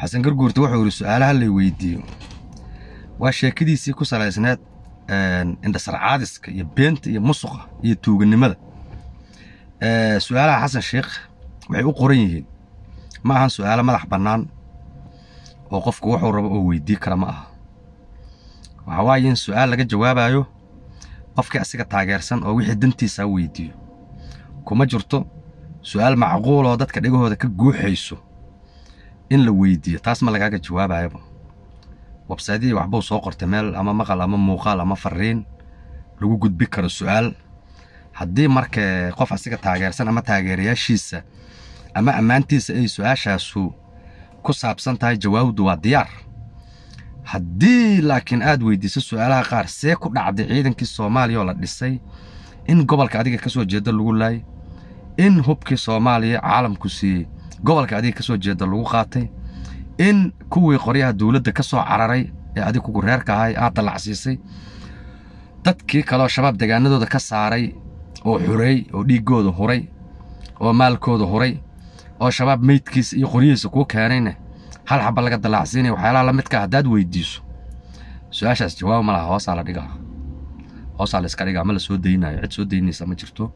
xasan garguurta wuxuu yidhi su'aalaha lay weydiiyo waa sheekadiisii ku salaysneed indhasarcaadiska iyo beenta iyo musuqa iyo tuuganimada. Su'aalaha xasan sheikh waxay u qoran yihiin ma ahan su'aalo madax bannaan oo qofku wuxuu rabo oo weydii kara ma aha. Waxaa waaye in su'aal laga jawaabayo qofkii asiga taageersan oo wixii dantiisa weydiiyo. Kuma jirto su'aal macquul oo dadka dhegahooda ka guuxayso in la weydiiyo taas ma lagaaga jawaabayaba websaydihii waxbuu soo qortay meel ama maqal ama muuqaal ama fariin lagu gudbi karo su'aal. Haddii marka qof asiga taageersan ama taageerayaashiisa ama ammaantiisa ay su'aashaasu ku saabsan tahay jawaabdu waa diyaar. Haddii laakiin aad weydiiso su'aalaha qaar see ku dhacday ciidankii soomaaliya oo la dhisay in gobolka adiga ka soo jeeda lagu laayay in hubkii soomaaliya caalamku siiyey gobolka adiga ka soo jeeda lagu qaatay in kuwii qoryaha dowladda ka soo cararay ee adig kugu reerka ahay aad dallacsiisay dadkii kaleoo shabaab degaanadooda ka saaray oo xureey oo dhiiggooda huray oo maalkooda huray oo shabaab meydkiisa iyo qoryihiisa kuu keenayna hal xaba laga dallacsiinaya waxyaalaha la midka haddaad weydiiso. Su'aashaas jawaab ma laha hoosaa la dhigaa. Hoosaa la iska dhigaa ma la soo daynayo. Cid soo daynaysa ma jirto.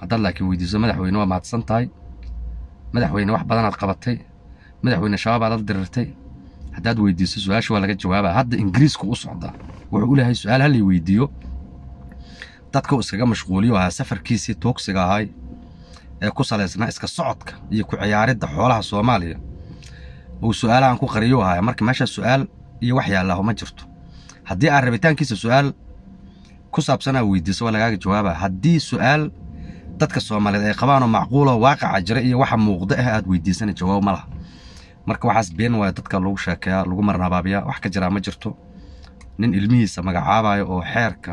Haddaad laakiin weydiiso madaxweyne waa mahadsan tahay madaxweyne wax badanaad qabatay madaxweyne shabaab aad dirirtay haddaad weydiiso su'aasha waa laga jawaabaa. Hadda ingiriisku u socdaa wuxuu u leeyahay su'aal halay weydiiyo. Dadka uu iskaga mashquuliyo ahaa safarkiisii tuugsiga ahay ee ku salaysnaa iska socodka iyo ku ciyaaridda xoolaha soomaaliya. Uu su'aalahan ku qariyo ahaaya marka meeshaa su'aal iyo wax yaallaho ma jirto. Haddii aad rabitaankiisa su'aal ku saabsan aa weydiiso waa lagaaga jawaabaa. Haddii su'aal dadka soomaaliyeed ay qabaanoo macquuloo waaqaca jira iyo waxa muuqda ah aad weydiisana jawaab ma laha. Marka waxaas been waaya dadka lagu sheekeeyaa lagu marnabaabiyaa wax ka jiraa ma jirto. Nin ilmihiisa magacaabayo oo xeerka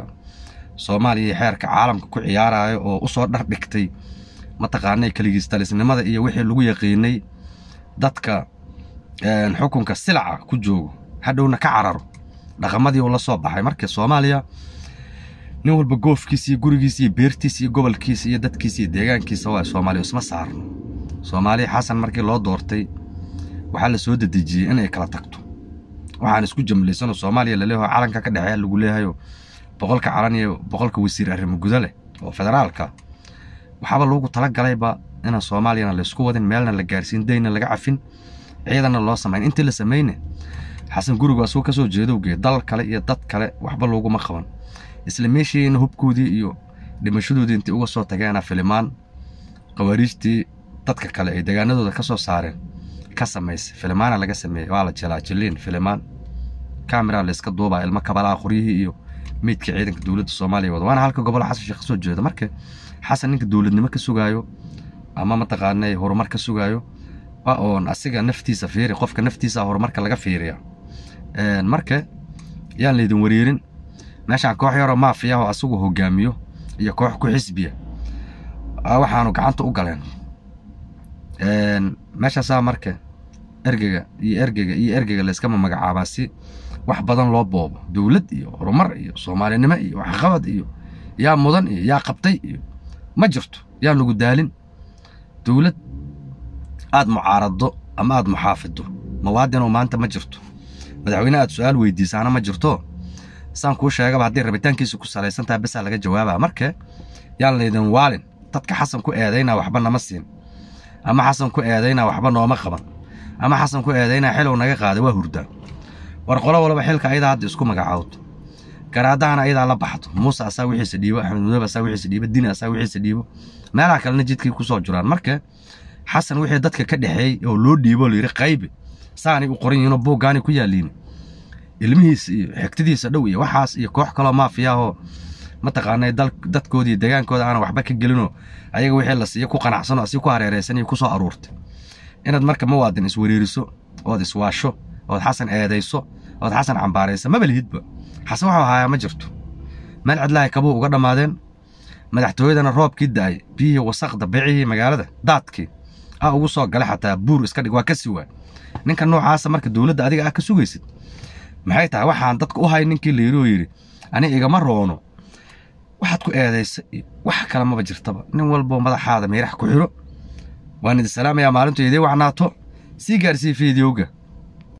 soomaaliya iyo xeerka caalamka ku ciyaarayo oo u soo dhar dhigtay mataqaanay keligiistalisnimada iyo wixii lagu yaqiinay dadka xukunka silaca ku joogo. Hadhowna ka cararo. Dhaqamadii uu la soo baxay. Marka soomaaliya nin walba goofkiisa iyo gurigiisa iyo beertiisa iyo gobolkiisa iyo dadkiisa iyo deegaankiisa waa soomaaliya isma saarno. Soomaaliya xasan markii loo doortay waxaa la soo dedejiyey inay kala tagto. Waxaan isku jamlaysanoo soomaaliya laleeyaho calanka ka dhexeeya lagu leeyahayo boqolka calan iyo boqolka wasiir arrimo guda leh oo federaalka. Waxaaba loogu talagalayba inaan soomaaliyana laysku wadin meelna la gaarsiin dayna laga cafin ciidanna loo samayn intii la samayne xasan gurigu asuu ka jeedowgee dal kale iyo dad kale waxba looguma qaban isla meeshiina hubkoodii iyo dhimashadoodii intii uga soo tageena filimaan qawaariijtii dadka kale ay degaanadooda ka soo saareen ka samaysay. Filimaana laga sameeyey waa la jelaajiliin filimaan kamera layska duubaa ilmo kabalaa qoryihii iyo meydka ciidanka dowladda soomaaliya wada. Waana halka gobol xasan sheekh ka soo jeeda marka xasan ninka dowladnimo ka sugaayo ama mataqaanay horumar ka sugaayo oon asiga naftiisa fiiri qofka naftiisa horumarka laga fiiriya marka yaan laydin wareerin meeshaan koox yaroo maafiya oo asagu hogaamiyo iyo koox ku xisbiya. Waxaanu gacanta u galeen. Meeshaasaa marka ergega iyo ergega iyo ergega layskama magacaabaa si wax badan loo boobo. Dowlad iyo horumar iyo soomaalinimo iyo waxqabad iyo yaa mudan iyo yaa qabtay iyo ma jirto yaan lagu daalin. Dowlad aad mucaarado ama aad muxaafido mawaadinoo maanta ma jirto. Madaxweyne aad su'aal weydiisaana ma jirto saan kuu sheegaba haddii rabitaankiisa ku salaysan tahay basaa laga jawaabaa. Marka yaan laydin waalin dadka xasan ku eedaynaa waxba nama siin. Ama xasan ku eedaynaa waxba nooma qaban. Ama xasan ku eedaynaa xilow naga qaaday waa hurdaa war qolo walba xilka ayadaa hadda isku magacaawdo. Garaadahana ayadaa la baxdo. Muuse asaa wixiisa dhiibo axmed mudoob asaa wixiisa dhiibo dini asaa wixiisa dhiibo. Meelaha kalena jidkay ku soo jiraan marka xasan wixii dadka ka dhexeeyey oo loo dhiibo layidhi qaybi saanay u qoran yihiinoo buuggaanay ku yaalliin ilmihiisa iyo xigtadiisa dhow iyo waxaas iyo koox kaloo maafiyaahoo mataqaanay dadkooda iyo degaankooda aanan waxba ka gelinoo ayaga wixii la siiyo ku qanacsanoo asii ku hareeraysan iyo ku soo aruurtay. Inaad marka mawaadin iswariiriso ood iswaasho ood xasan eedayso ood xasan cambaaraysa maba lihidba xasan waxuu ma jirto. Meel cidlahay kabuu uga dhammaadeen madaxtooyadana roobkii da'ay biyihii wasaqda bicihii magaalada daadkii a ugu soo galay xataa buur iska dhig waa ka siwaa. Ninka noocaasa marka dowladda adiga ah ka sugaysid maxay tahay? Waxaan dadka u hay ninkii layidhi oo yidhi ani igama roono. Waxaad ku eedaysa wax kale maba jirtaba. Nin walboo madaxaada meerax ku xiro. Waan idin salaamayaa maalintu idii wacnaato. Sii gaarsii fiidiyowga